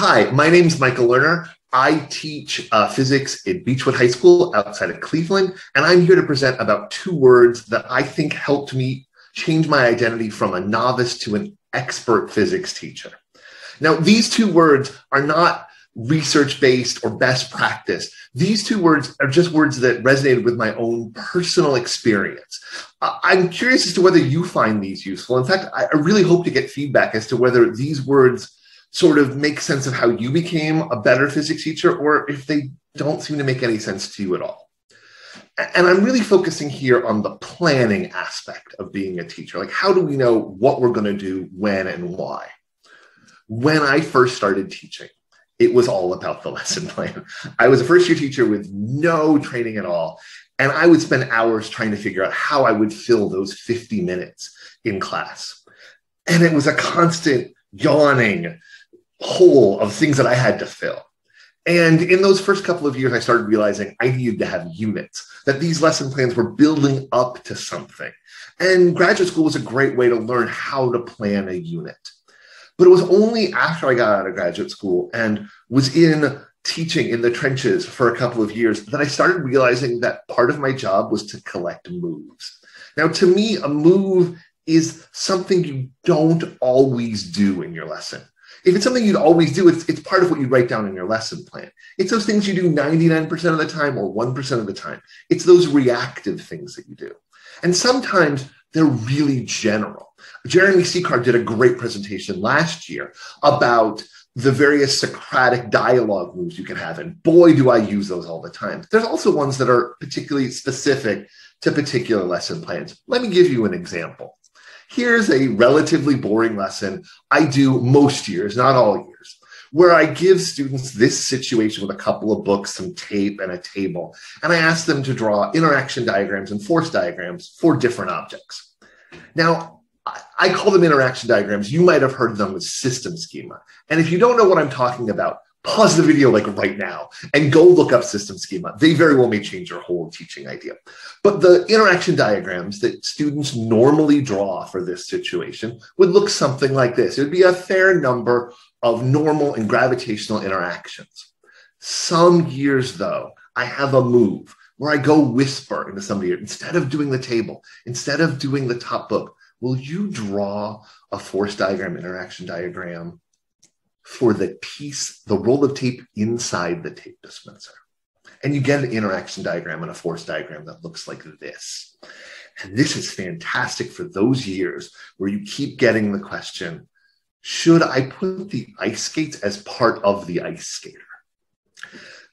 Hi, my name is Michael Lerner. I teach uh, physics at Beachwood High School outside of Cleveland, and I'm here to present about two words that I think helped me change my identity from a novice to an expert physics teacher. Now, these two words are not research based or best practice. These two words are just words that resonated with my own personal experience. I'm curious as to whether you find these useful. In fact, I really hope to get feedback as to whether these words sort of make sense of how you became a better physics teacher or if they don't seem to make any sense to you at all. And I'm really focusing here on the planning aspect of being a teacher. Like, how do we know what we're going to do, when, and why? When I first started teaching, it was all about the lesson plan. I was a first year teacher with no training at all. And I would spend hours trying to figure out how I would fill those 50 minutes in class. And it was a constant yawning hole of things that I had to fill. And in those first couple of years, I started realizing I needed to have units, that these lesson plans were building up to something. And graduate school was a great way to learn how to plan a unit. But it was only after I got out of graduate school and was in teaching in the trenches for a couple of years that I started realizing that part of my job was to collect moves. Now, to me, a move is something you don't always do in your lesson. If it's something you'd always do, it's, it's part of what you write down in your lesson plan. It's those things you do 99% of the time or 1% of the time. It's those reactive things that you do. And sometimes they're really general. Jeremy Secaur did a great presentation last year about the various Socratic dialogue moves you can have. And boy, do I use those all the time. There's also ones that are particularly specific to particular lesson plans. Let me give you an example. Here's a relatively boring lesson I do most years, not all years, where I give students this situation with a couple of books, some tape, and a table. And I ask them to draw interaction diagrams and force diagrams for different objects. Now, I call them interaction diagrams. You might have heard them as system schema. And if you don't know what I'm talking about, pause the video like right now and go look up system schema. They very well may change your whole teaching idea. But the interaction diagrams that students normally draw for this situation would look something like this. It would be a fair number of normal and gravitational interactions. Some years, though, I have a move where I go whisper into somebody instead of doing the table, instead of doing the top book, will you draw a force diagram, interaction diagram for the piece, the roll of tape inside the tape dispenser? And you get an interaction diagram and a force diagram that looks like this. And this is fantastic for those years where you keep getting the question should I put the ice skates as part of the ice skater?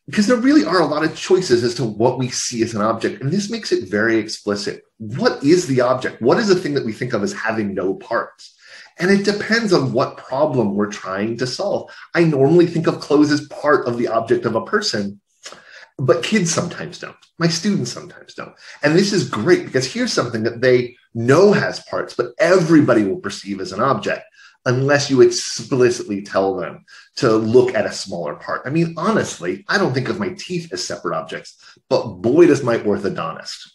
Because there really are a lot of choices as to what we see as an object. And this makes it very explicit. What is the object? What is the thing that we think of as having no parts? And it depends on what problem we're trying to solve. I normally think of clothes as part of the object of a person, but kids sometimes don't. My students sometimes don't. And this is great because here's something that they know has parts, but everybody will perceive as an object unless you explicitly tell them to look at a smaller part. I mean, honestly, I don't think of my teeth as separate objects, but boy, does my orthodontist.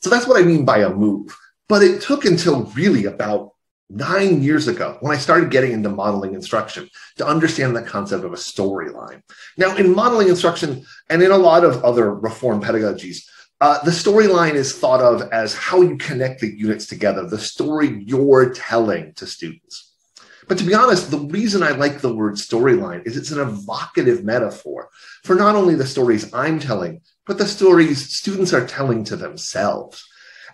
So that's what I mean by a move. But it took until really about nine years ago when I started getting into modeling instruction to understand the concept of a storyline. Now, in modeling instruction and in a lot of other reform pedagogies, uh, the storyline is thought of as how you connect the units together, the story you're telling to students. But to be honest, the reason I like the word storyline is it's an evocative metaphor for not only the stories I'm telling, but the stories students are telling to themselves.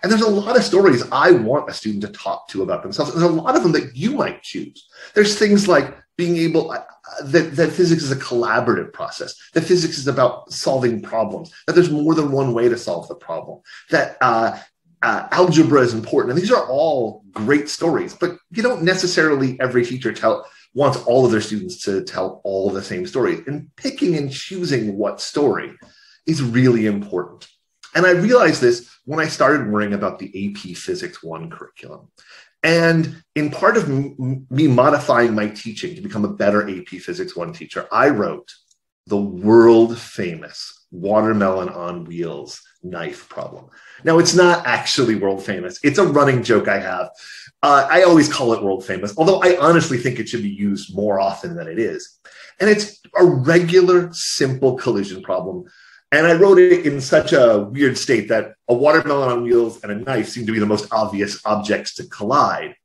And there's a lot of stories I want a student to talk to about themselves. There's a lot of them that you might choose. There's things like being able, that, that physics is a collaborative process, that physics is about solving problems, that there's more than one way to solve the problem, that uh, uh, algebra is important. And these are all great stories, but you don't necessarily every teacher tell wants all of their students to tell all the same stories. And picking and choosing what story is really important. And I realized this when I started worrying about the AP Physics 1 curriculum. And in part of me modifying my teaching to become a better AP Physics 1 teacher, I wrote the world famous Watermelon on Wheels knife problem. Now, it's not actually world famous. It's a running joke I have. Uh, I always call it world famous, although I honestly think it should be used more often than it is. And it's a regular, simple collision problem. And I wrote it in such a weird state that a watermelon on wheels and a knife seem to be the most obvious objects to collide.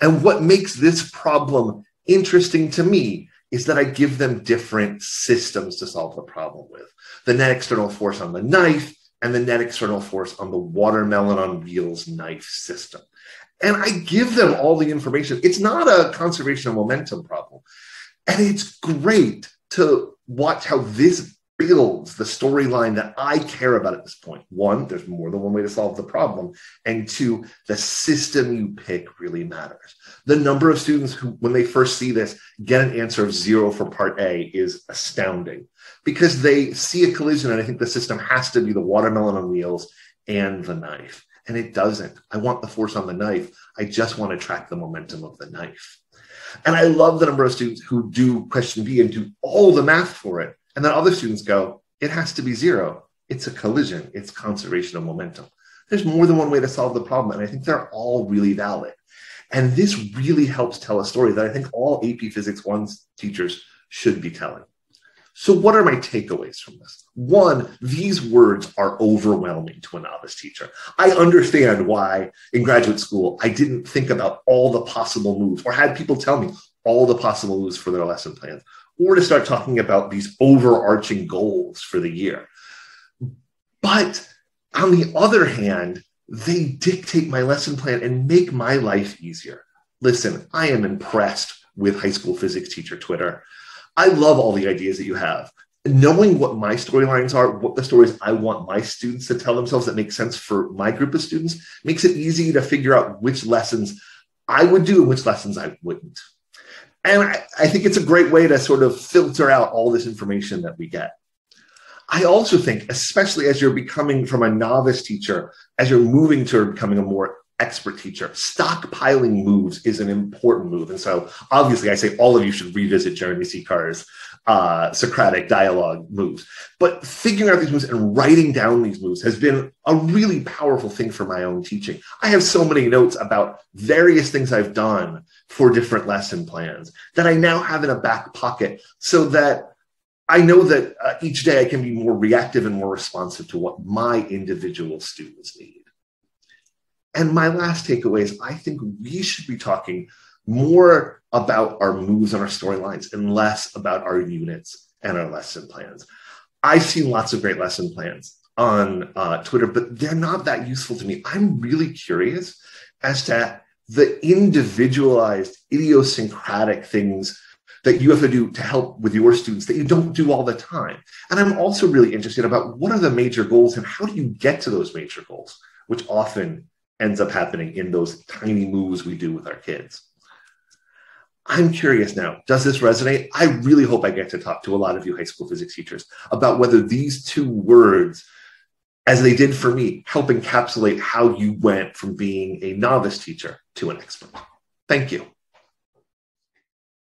And what makes this problem interesting to me is that I give them different systems to solve the problem with. The net external force on the knife and the net external force on the watermelon on wheels knife system. And I give them all the information. It's not a conservation of momentum problem. And it's great to watch how this builds the storyline that I care about at this point. One, there's more than one way to solve the problem. And two, the system you pick really matters. The number of students who, when they first see this, get an answer of zero for part A is astounding because they see a collision and I think the system has to be the watermelon on wheels and the knife. And it doesn't. I want the force on the knife. I just want to track the momentum of the knife. And I love the number of students who do question B and do all the math for it and then other students go, it has to be zero. It's a collision, it's conservation of momentum. There's more than one way to solve the problem. And I think they're all really valid. And this really helps tell a story that I think all AP Physics 1 teachers should be telling. So, what are my takeaways from this? One, these words are overwhelming to a novice teacher. I understand why in graduate school I didn't think about all the possible moves or had people tell me all the possible moves for their lesson plans or to start talking about these overarching goals for the year. But on the other hand, they dictate my lesson plan and make my life easier. Listen, I am impressed with high school physics teacher Twitter. I love all the ideas that you have. Knowing what my storylines are, what the stories I want my students to tell themselves that make sense for my group of students, makes it easy to figure out which lessons I would do and which lessons I wouldn't. And I, think it's a great way to sort of filter out all this information that we get. I also think, especially as you're becoming from a novice teacher, as you're moving to becoming a more expert teacher, stockpiling moves is an important move. And so obviously I say all of you should revisit Jeremy Secaur's uh, Socratic dialogue moves. But figuring out these moves and writing down these moves has been a really powerful thing for my own teaching. I have so many notes about various things I've done for different lesson plans that I now have in a back pocket so that I know that uh, each day I can be more reactive and more responsive to what my individual students need. And my last takeaway is I think we should be talking more about our moves and our storylines and less about our units and our lesson plans. I've seen lots of great lesson plans on uh, Twitter, but they're not that useful to me. I'm really curious as to the individualized, idiosyncratic things that you have to do to help with your students that you don't do all the time. And I'm also really interested about what are the major goals and how do you get to those major goals, which often ends up happening in those tiny moves we do with our kids. I'm curious now, does this resonate? I really hope I get to talk to a lot of you high school physics teachers about whether these two words, as they did for me, help encapsulate how you went from being a novice teacher to an expert. Thank you.